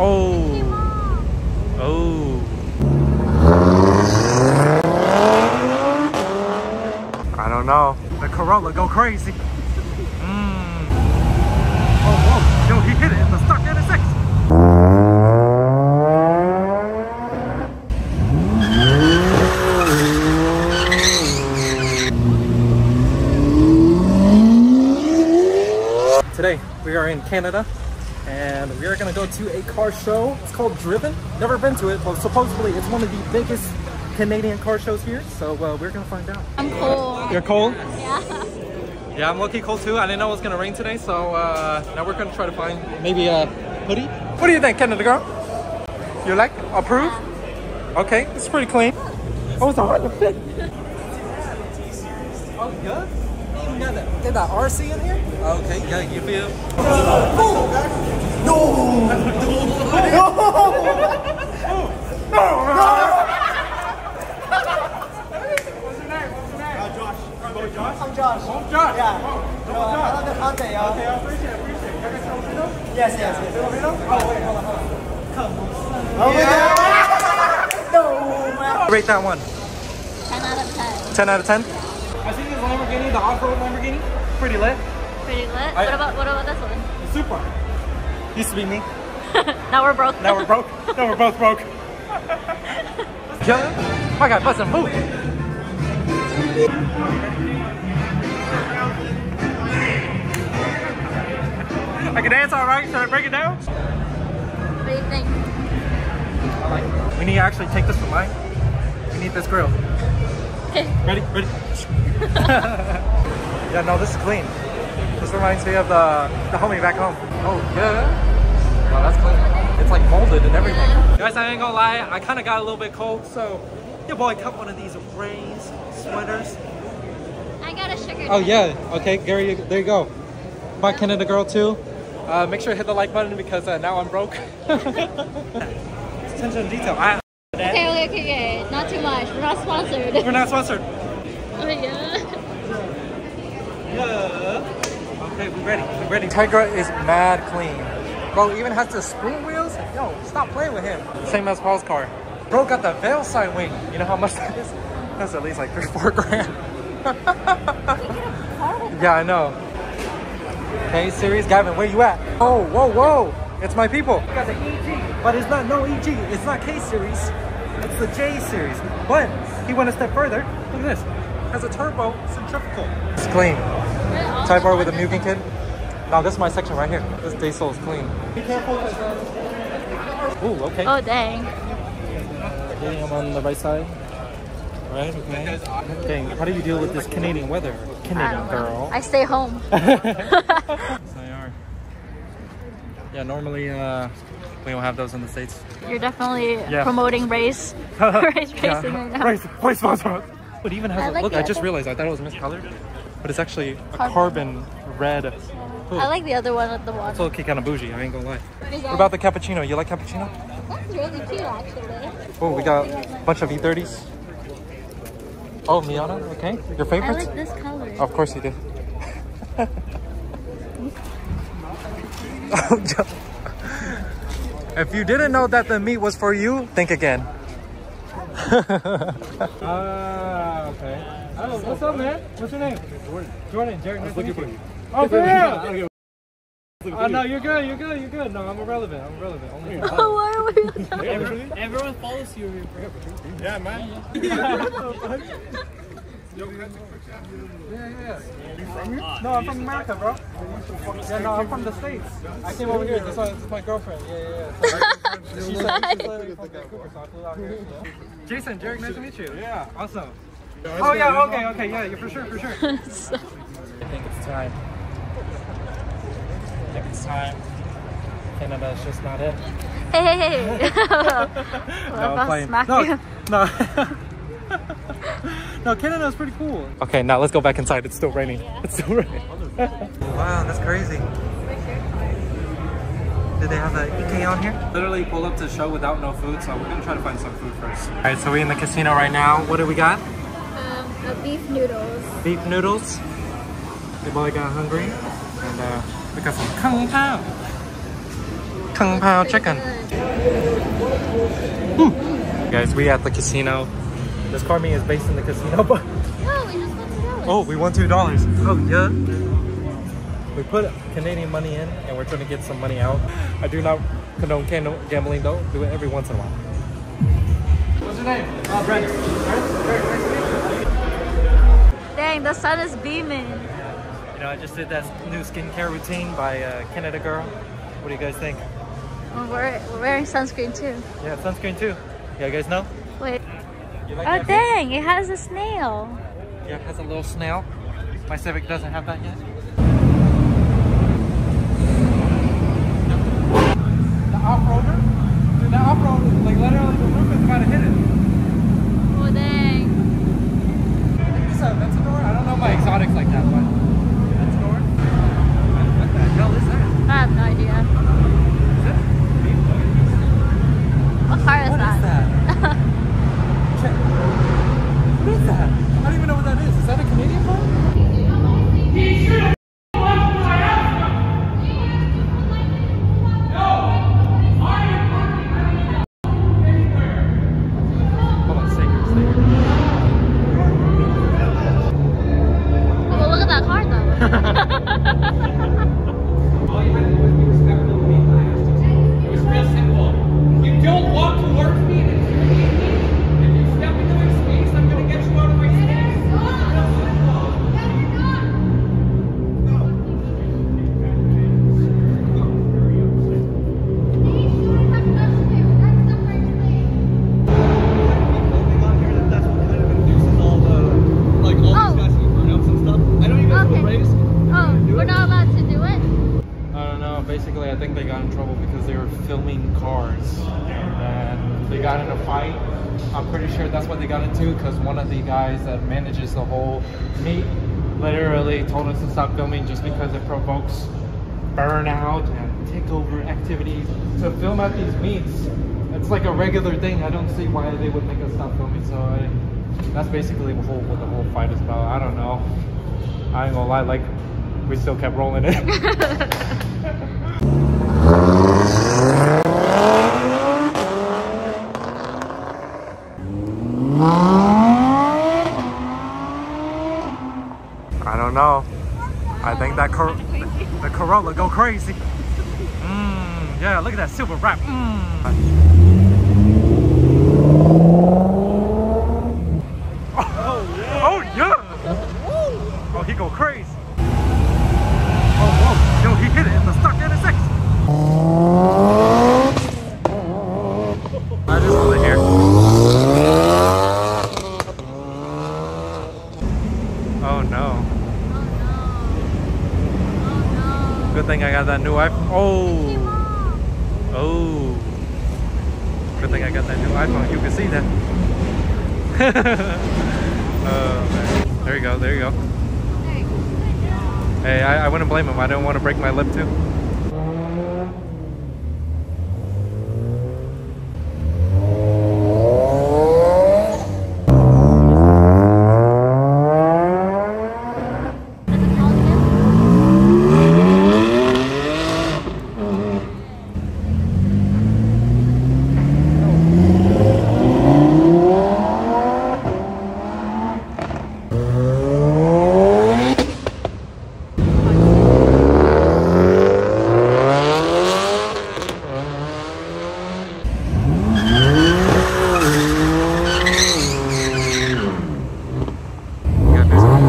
Oh. Oh. I don't know. The Corolla go crazy. Mm. Oh, whoa. Yo, he hit it in the stock 96. Today, we are in Canada are gonna go to a car show. It's called Driven. Never been to it, but supposedly it's one of the biggest Canadian car shows here. So uh, we're gonna find out. I'm cold. You're cold? Yeah. Yeah, I'm lucky cold too. I didn't know it was gonna rain today, so uh, now we're gonna try to find maybe a hoodie. What do you think, Canada girl? You like? Approve? Okay, it's pretty clean. Oh, it's a hard to fit. Oh, good. You got that, get that RC in here? Okay, yeah, you feel. I'm Josh. Oh, Josh. Yeah. No, I love the content, yo. Okay, I appreciate it. Appreciate it. Y'all got some Filipino? Yes, yes, yes. Oh, wait, hold on, hold on. Come on. Oh, yeah. No, man. Rate that one. 10 out of 10. 10 out of 10? I see this Lamborghini, the off-road Lamborghini. Pretty lit. Pretty lit. I- what about what about this one? The Supra. Used to be me. now we're broke. Now we're broke. now we're both broke. yeah. My God, busting food. I can dance all right. Should I break it down? What do you think? I like. We need to actually take this for mine. We need this grill. Okay. Ready? Ready? yeah, no, this is clean. This reminds me of the, the homie back home. Oh, yeah. Wow, that's clean. It's like molded and everything. Yeah. Guys, I ain't gonna lie, I kind of got a little bit cold, so your boy cut one of these Rays sweaters. I got a sugar. Oh, daddy. yeah. Okay, Gary, there you go. My Canada girl, too. Uh, make sure to hit the like button because uh, now I'm broke. Attention to detail. I, Okay, okay, okay, okay. Not too much. We're not sponsored. we're not sponsored. oh yeah. Yeah. Okay, we're ready. We're ready. Tigra is mad clean. Bro even has the spoon wheels. Yo, stop playing with him. Same as Paul's car. Bro got the VeilSide wing. You know how much that is? That's at least like three, four grand. yeah, I know. Hey, series, Gavin, where you at? Oh, whoa, whoa. It's my people. Got the EG, but it's not no EG. It's not K series. It's the J series. But he went a step further. Look at this. Has a turbo centrifugal. It's clean. Type R with a Mugen kid. Now this is my section right here. This del Sol is clean. Be careful. Ooh, okay. Oh dang. Getting them on the right side. Right, okay. Dang, how do you deal with this Canadian weather? I Canadian don't girl. I stay home. Yes, they are. Yeah, normally uh, we don't have those in the States. You're definitely Yeah. promoting race. race Yeah. racing right now. Race, race sponsor. But even has I a like look. I just realized I thought it was miscolored, but it's actually a Carbon. carbon red. hood. I like the other one with the It's water. low key kind of bougie. I ain't gonna lie. What about the cappuccino? You like cappuccino? That's really cute actually. Oh, we got a bunch of E30s. Oh, Miata. Okay, your favorite? I like this color. Of course you did. if you didn't know that the meat was for you, think again. Ah, okay. Oh, what's up, man? What's your name? Jordan. Jordan, Jared, nice to meet you. Oh, for real? Oh, no, you're good, you're good, you're good. No, I'm irrelevant, I'm irrelevant. Only Why are we? Everyone, everyone follows you. Yeah, man. yeah, yeah, yeah. You from here? No, I'm from America, bro. Yeah, no, I'm from the States. I came over here. This is my girlfriend. Yeah, yeah, yeah. So, she's like, she's like from Vancouver, so I flew out here. Yeah. Jason, Jarek, nice to meet you. Yeah, awesome. Oh, yeah, okay, okay, yeah, yeah, for sure, for sure. I think it's time. I think it's time. Canada's just not it. Hey, hey, hey. No, I'm playing. smack no, you. no. No, Canada's pretty cool. Okay, now let's go back inside. It's still raining. It's still raining. wow, that's crazy. Did they have the EK on here? Literally pull up to the show without no food, so we're gonna try to find some food first. All right, so we're in the casino right now. What do we got? Um, uh, beef noodles. Beef noodles. Your boy got hungry. And uh, we got some kung pao. Kung pao chicken. Hmm. Guys, we at the casino. This car meet is based in the casino, but No, we just went to Dallas. Oh, we won two dollars. Oh yeah. We put Canadian money in, and we're trying to get some money out. I do not condone can- gambling though. Do it every once in a while. What's your name? Uh, Brent. Brent? Dang, the sun is beaming. You know, I just did that new skincare routine by uh, Canada Girl. What do you guys think? Oh, We're, we're wearing sunscreen too. Yeah, sunscreen too. Yeah, you guys know? Wait. Like Oh dang, it has a snail. Yeah, it has a little snail. My Civic doesn't have that yet. I'm pretty sure that's what they got into because one of the guys that manages the whole meet literally told us to stop filming just because it provokes burnout and takeover activities. To film at these meets, it's like a regular thing. I don't see why they would make us stop filming. So I, that's basically the whole, what the whole fight is about. I don't know. I ain't gonna lie, like we still kept rolling it. I don't know. I think that Cor- the Corolla go crazy. Mmm, yeah, look at that silver wrap. Mmm. Oh, oh yeah. Oh, he go crazy. Oh, whoa. Yo, he hit it in the stock NSX. I just want to hear. Oh no. Good thing I got that new iPhone. Oh. Oh. Good thing I got that new iPhone. You can see that. oh, man. There you go. There you go. Hey, I, I wouldn't blame him. I don't want to break my lip too. Got this.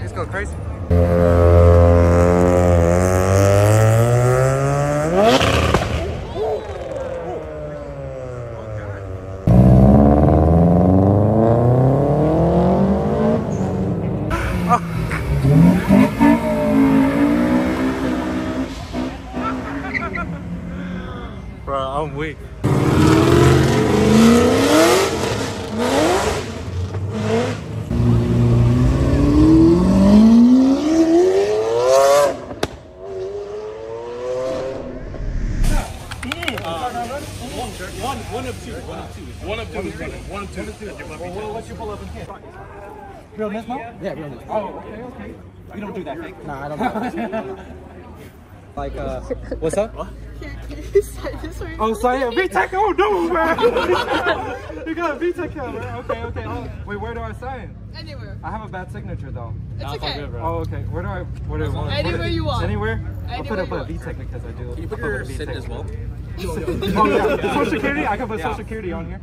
Let's go crazy. Bro, I'm weak. One of two. One of two. One of two. One of two. What's your pull up in here? Real Nismo? Yeah, real nice. Oh, okay, okay. You don't do that fake. Nah, I don't do Like, uh, what's up? Sorry. Oh, sorry, yeah, VTEC. Oh no, man. you got a VTEC here, man. Okay, okay. Oh, wait, where do I sign? Anywhere. I have a bad signature though. It's okay. Oh, okay. Where do I? Where do I want? Anywhere where you want. Anywhere? I'll put Anywhere up you a. VTEC because I do. Can you put I'll your a VTEC. as well? oh yeah, Social Security. I can put Yeah. Social Security on here.